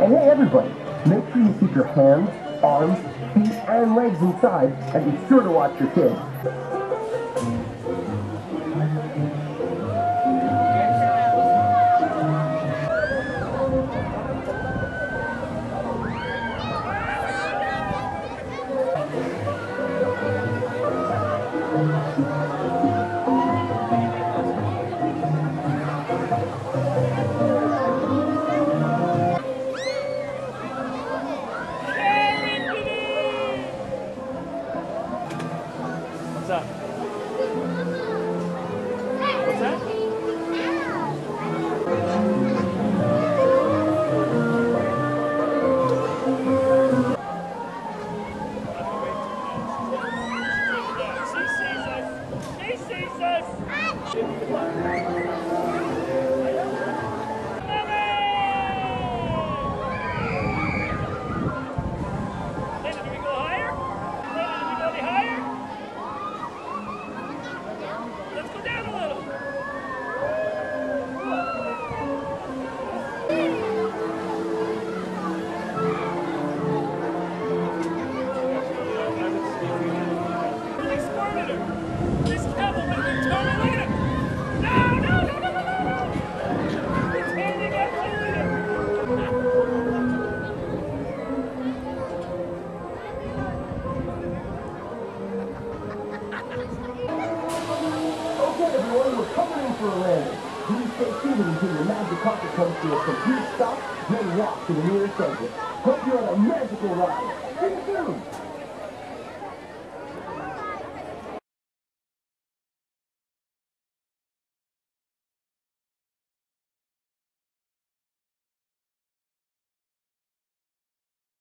And hey, everybody, make sure you keep your hands, arms, feet, and legs inside, and be sure to watch your kids. What's up? What's that? She sees us. She sees us. Everyone, we're coming in for a landing. Please stay seated until your magic carpet comes to a complete stop, then walk to the nearest exit. Hope you're on a magical ride. See you.